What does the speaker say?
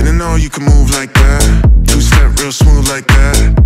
Didn't know you could move like that. Two step real smooth like that.